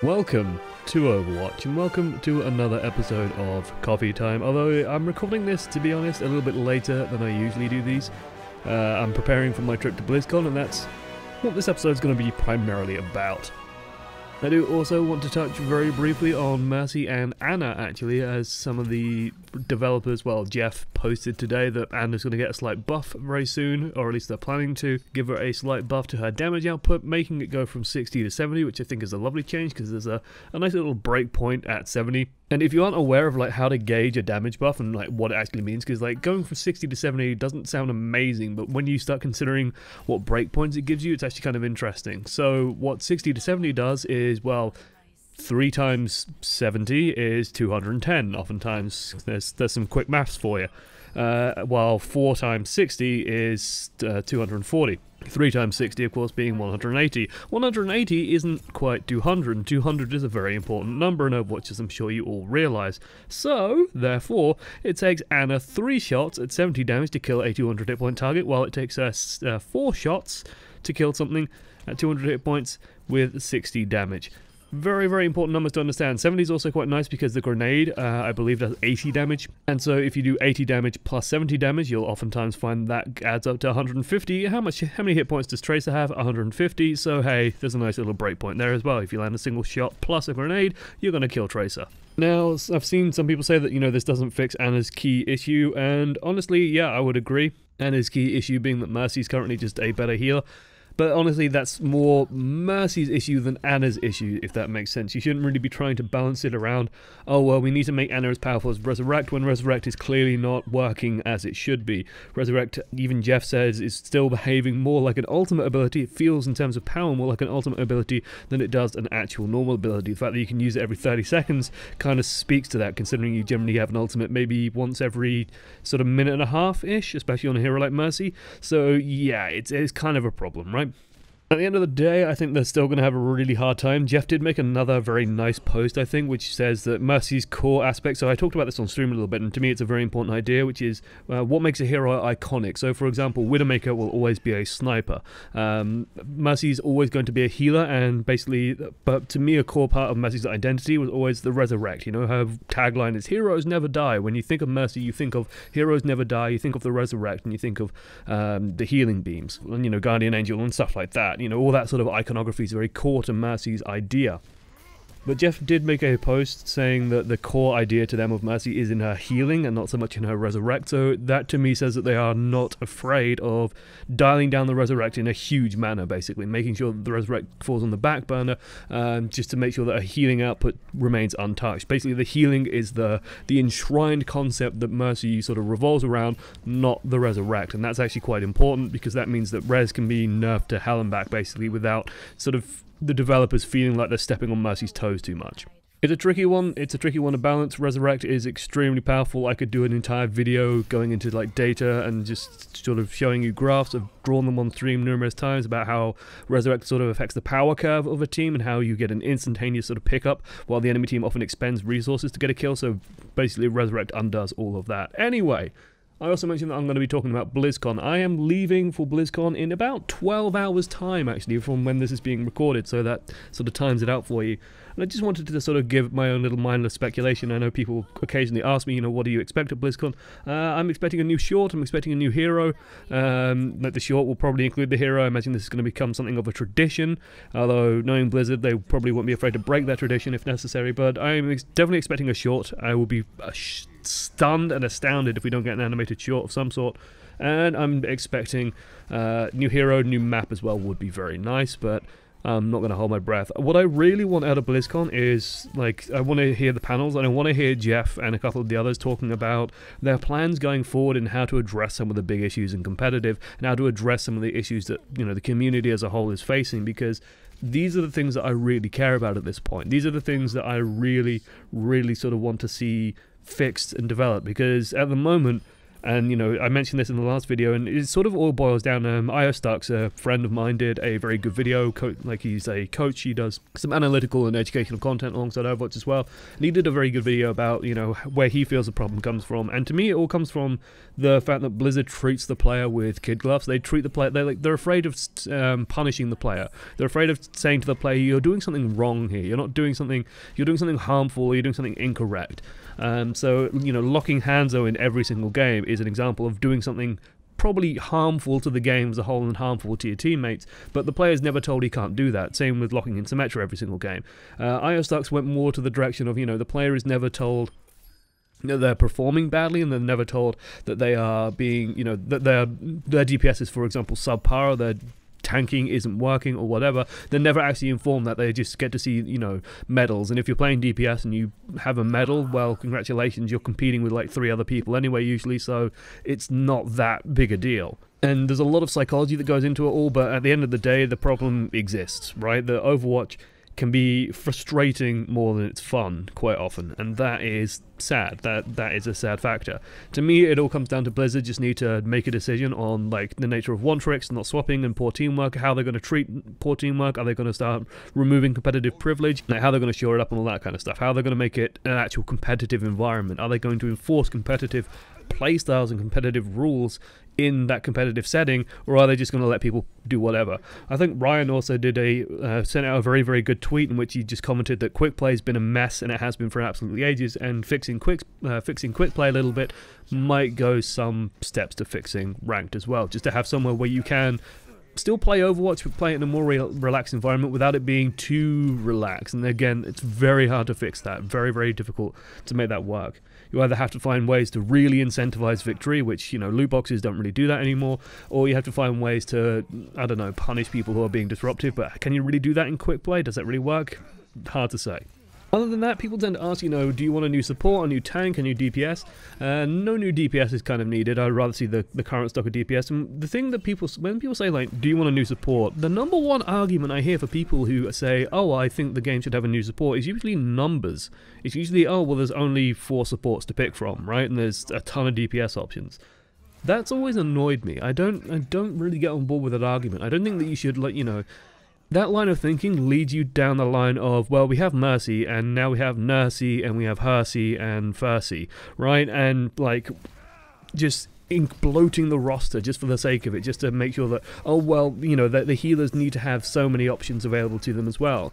Welcome to Overwatch and welcome to another episode of Coffee Time. Although I'm recording this, to be honest, a little bit later than I usually do these. Uh, I'm preparing for my trip to BlizzCon and that's what this episode is going to be primarily about. I do also want to touch very briefly on Mercy and Ana, actually, as some of the developers, well, Jeff posted today that Ana's going to get a slight buff very soon, or at least they're planning to give her a slight buff to her damage output, making it go from 60 to 70, which I think is a lovely change because there's a, a nice little break point at 70. And if you aren't aware of like how to gauge a damage buff and like what it actually means, because like going from 60 to 70 doesn't sound amazing, but when you start considering what breakpoints it gives you, it's actually kind of interesting. So what 60 to 70 does is, well, 3 times 70 is 210 oftentimes. There's, there's some quick maths for you. Uh, while 4 times 60 is uh, 240. 3 times 60, of course, being 180. 180 isn't quite 200, and 200 is a very important number in Overwatch, as I'm sure you all realise. So, therefore, it takes Ana 3 shots at 70 damage to kill a 200 hit point target, while it takes us uh, 4 shots to kill something at 200 hit points with 60 damage. Very, very important numbers to understand. 70 is also quite nice because the grenade, uh, I believe, does 80 damage. And so if you do 80 damage plus 70 damage, you'll oftentimes find that adds up to 150. How much? How many hit points does Tracer have? 150. So hey, there's a nice little breakpoint there as well. If you land a single shot plus a grenade, you're going to kill Tracer. Now, I've seen some people say that, you know, this doesn't fix Ana's key issue, and honestly, yeah, I would agree. Ana's key issue being that Mercy's currently just a better healer. But honestly, that's more Mercy's issue than Ana's issue, if that makes sense. You shouldn't really be trying to balance it around, oh, well, we need to make Ana as powerful as Resurrect, when Resurrect is clearly not working as it should be. Resurrect, even Jeff says, is still behaving more like an ultimate ability. It feels, in terms of power, more like an ultimate ability than it does an actual normal ability. The fact that you can use it every 30 seconds kind of speaks to that, considering you generally have an ultimate maybe once every sort of minute and a half-ish, especially on a hero like Mercy. So, yeah, it's, it's kind of a problem, right? At the end of the day, I think they're still going to have a really hard time. Jeff did make another very nice post, I think, which says that Mercy's core aspect. So I talked about this on stream a little bit, and to me, it's a very important idea, which is uh, what makes a hero iconic. So, for example, Widowmaker will always be a sniper. Um, Mercy's always going to be a healer, and basically, but to me, a core part of Mercy's identity was always the resurrect. You know, her tagline is "Heroes never die." When you think of Mercy, you think of heroes never die. You think of the resurrect, and you think of um, the healing beams, and you know, Guardian Angel and stuff like that you know, all that sort of iconography is very core to Mercy's idea. But Jeff did make a post saying that the core idea to them of Mercy is in her healing and not so much in her resurrect. So that to me says that they are not afraid of dialing down the resurrect in a huge manner, basically, making sure that the resurrect falls on the back burner um, just to make sure that her healing output remains untouched. Basically, the healing is the, the enshrined concept that Mercy sort of revolves around, not the resurrect. And that's actually quite important because that means that res can be nerfed to hell and back, basically, without sort of the developers feeling like they're stepping on Mercy's toes too much. It's a tricky one. It's a tricky one to balance. Resurrect is extremely powerful. I could do an entire video going into like data and just sort of showing you graphs. I've drawn them on stream numerous times about how Resurrect sort of affects the power curve of a team and how you get an instantaneous sort of pickup while the enemy team often expends resources to get a kill. So basically Resurrect undoes all of that. Anyway, I also mentioned that I'm going to be talking about BlizzCon. I am leaving for BlizzCon in about 12 hours' time, actually, from when this is being recorded, so that sort of times it out for you. And I just wanted to sort of give my own little mindless speculation. I know people occasionally ask me, you know, what do you expect at BlizzCon? Uh, I'm expecting a new short. I'm expecting a new hero. Um, the short will probably include the hero. I imagine this is going to become something of a tradition. Although knowing Blizzard, they probably won't be afraid to break that tradition if necessary. But I'm ex- definitely expecting a short. I will be stunned and astounded if we don't get an animated short of some sort. And I'm expecting uh, new hero, new map as well would be very nice, but I'm not going to hold my breath. What I really want out of BlizzCon is, like, I want to hear the panels, and I want to hear Jeff and a couple of the others talking about their plans going forward and how to address some of the big issues in competitive, and how to address some of the issues that, you know, the community as a whole is facing, because these are the things that I really care about at this point. These are the things that I really, really sort of want to see fixed and developed, because at the moment, And you know, I mentioned this in the last video, and it sort of all boils down. Um, Starks, a friend of mine, did a very good video. Like he's a coach, he does some analytical and educational content alongside Overwatch as well. And he did a very good video about you know where he feels the problem comes from. And to me, it all comes from the fact that Blizzard treats the player with kid gloves. They treat the player. They like they're afraid of um, punishing the player. They're afraid of saying to the player, "You're doing something wrong here. You're not doing something. You're doing something harmful. You're doing something incorrect." Um, so you know, locking Hanzo in every single game is an example of doing something probably harmful to the game as a whole and harmful to your teammates, but the player's never told he can't do that. Same with locking in Symmetra every single game. Uh, Io Starks went more to the direction of, you know, the player is never told that they're performing badly and they're never told that they are being, you know, that their their DPS is, for example, subpar, their tanking isn't working or whatever, they're never actually informed that they just get to see, you know, medals. And if you're playing DPS and you have a medal, well, congratulations, you're competing with like three other people anyway, usually, so it's not that big a deal. And there's a lot of psychology that goes into it all, but at the end of the day, the problem exists, right? The Overwatch can be frustrating more than it's fun quite often, and that is sad. That that is a sad factor. To me, it all comes down to Blizzard just need to make a decision on like the nature of one tricks, not swapping, and poor teamwork. How they're going to treat poor teamwork? Are they going to start removing competitive privilege? Like how they're going to shore it up and all that kind of stuff. How they're going to make it an actual competitive environment? Are they going to enforce competitive playstyles and competitive rules in that competitive setting, or are they just going to let people do whatever? I think Ryan also did a uh, sent out a very very good tweet in which he just commented that quick play has been a mess and it has been for absolutely ages, and fixing quick uh, fixing quick play a little bit might go some steps to fixing ranked as well, just to have somewhere where you can still play Overwatch, but play it in a more re relaxed environment without it being too relaxed. And again, it's very hard to fix that. Very, very difficult to make that work. You either have to find ways to really incentivize victory, which, you know, loot boxes don't really do that anymore, or you have to find ways to, I don't know, punish people who are being disruptive. But can you really do that in quick play? Does that really work? Hard to say. Other than that, people tend to ask, you know, do you want a new support, a new tank, a new DPS? Uh, no new DPS is kind of needed. I'd rather see the, the current stock of DPS. And the thing that people, when people say, like, do you want a new support? The number one argument I hear for people who say, oh, I think the game should have a new support is usually numbers. It's usually, oh, well, there's only four supports to pick from, right? And there's a ton of DPS options. That's always annoyed me. I don't, I don't really get on board with that argument. I don't think that you should, like, you know, that line of thinking leads you down the line of, well, we have Mercy, and now we have Nursey, and we have Hersey and Fursey, right? And, like, just bloating the roster just for the sake of it, just to make sure that, oh, well, you know, that the healers need to have so many options available to them as well.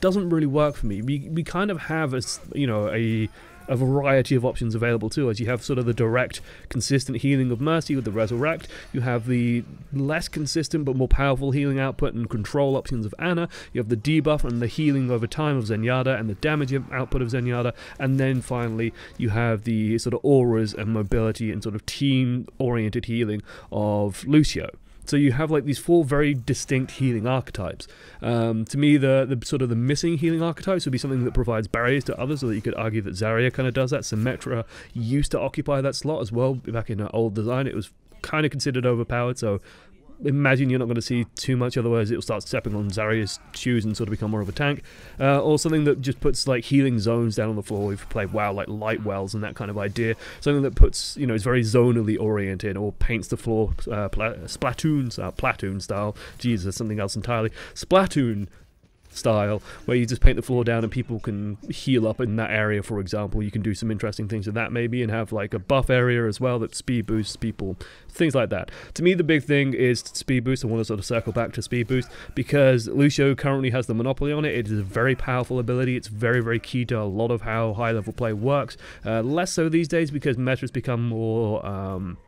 Doesn't really work for me. We, we kind of have a, you know, a a variety of options available to us. You have sort of the direct, consistent healing of Mercy with the Resurrect. You have the less consistent but more powerful healing output and control options of Ana. You have the debuff and the healing over time of Zenyatta and the damage output of Zenyatta. And then finally, you have the sort of auras and mobility and sort of team-oriented healing of Lucio. So you have like these four very distinct healing archetypes. Um, to me, the the sort of the missing healing archetypes would be something that provides barriers to others, so that you could argue that Zarya kind of does that. Symmetra used to occupy that slot as well back in an old design. It was kind of considered overpowered, so imagine you're not going to see too much, otherwise it'll start stepping on Zarya's shoes and sort of become more of a tank. Uh, or something that just puts like healing zones down on the floor. We've played WoW like light wells and that kind of idea. Something that puts, you know, is very zonally oriented or paints the floor uh, Splatoon, uh, Platoon style. Jesus, something else entirely. Splatoon style where you just paint the floor down and people can heal up in that area for example. You can do some interesting things with that maybe and have like a buff area as well that speed boosts people things like that. To me the big thing is speed boost. I want to sort of circle back to speed boost because Lucio currently has the monopoly on it. It is a very powerful ability. It's very very key to a lot of how high level play works uh, less so these days because meta's become more um,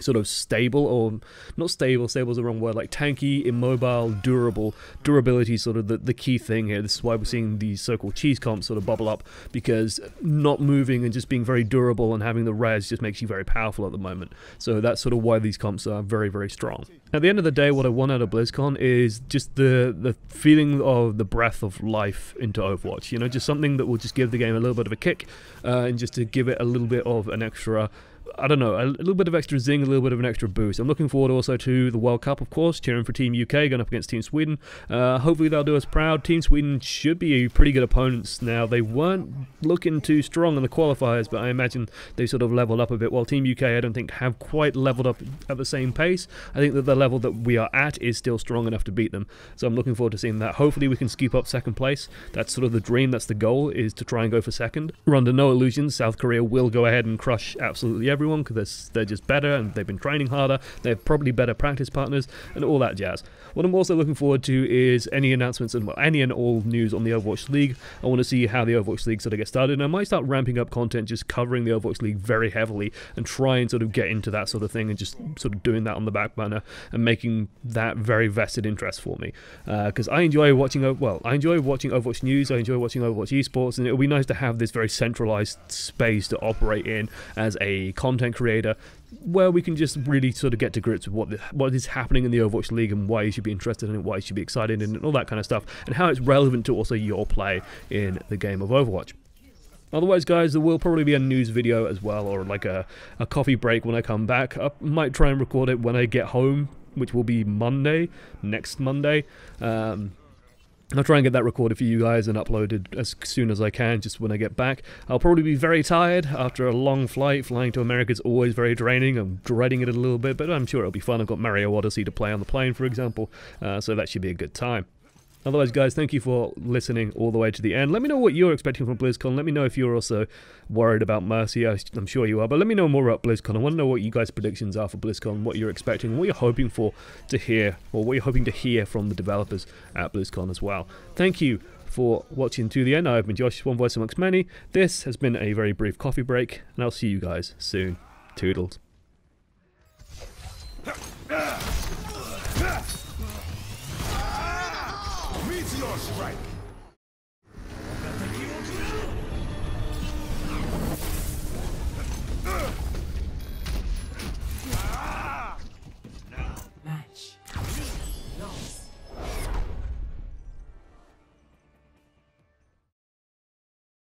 sort of stable or not stable stable is the wrong word like tanky immobile durable. Durability is sort of the, the key thing here. This is why we're seeing these so-called cheese comps sort of bubble up because not moving and just being very durable and having the res just makes you very powerful at the moment. So that's sort of why these comps are very very strong. At the end of the day what I want out of BlizzCon is just the the feeling of the breath of life into Overwatch you know just something that will just give the game a little bit of a kick uh, and just to give it a little bit of an extra I don't know, a little bit of extra zing, a little bit of an extra boost. I'm looking forward also to the World Cup, of course, cheering for Team UK going up against Team Sweden. Uh, hopefully they'll do us proud. Team Sweden should be pretty good opponents now. They weren't looking too strong in the qualifiers, but I imagine they sort of leveled up a bit. While Team UK, I don't think have quite leveled up at the same pace. I think that the level that we are at is still strong enough to beat them. So I'm looking forward to seeing that. Hopefully we can scoop up second place. That's sort of the dream. That's the goal is to try and go for second. We're under no illusions. South Korea will go ahead and crush absolutely everyone because they're just better and they've been training harder. They have probably better practice partners and all that jazz. What I'm also looking forward to is any announcements and well, any and all news on the Overwatch League. I want to see how the Overwatch League sort of gets started. And I might start ramping up content, just covering the Overwatch League very heavily and try and sort of get into that sort of thing and just sort of doing that on the back burner and making that very vested interest for me. Because uh, I enjoy watching, well, I enjoy watching Overwatch news. I enjoy watching Overwatch esports, and it would be nice to have this very centralized space to operate in as a content creator where we can just really sort of get to grips with what the, what is happening in the Overwatch League and why you should be interested in it, why you should be excited in it, and all that kind of stuff, and how it's relevant to also your play in the game of Overwatch. Otherwise, guys, there will probably be a news video as well, or like a, a coffee break when I come back. I might try and record it when I get home, which will be Monday, next Monday. Um, I'll try and get that recorded for you guys and uploaded as soon as I can, just when I get back. I'll probably be very tired after a long flight. Flying to America is always very draining. I'm dreading it a little bit, but I'm sure it'll be fun. I've got Mario Odyssey to play on the plane, for example, uh, so that should be a good time. Otherwise, guys, thank you for listening all the way to the end. Let me know what you're expecting from BlizzCon. Let me know if you're also worried about Mercy. I'm sure you are. But let me know more about BlizzCon. I want to know what you guys' predictions are for BlizzCon, what you're expecting, what you're hoping for to hear, or what you're hoping to hear from the developers at BlizzCon as well. Thank you for watching to the end. I've been Josh, one voice amongst many. This has been a very brief coffee break, and I'll see you guys soon. Toodles. Meteor strike!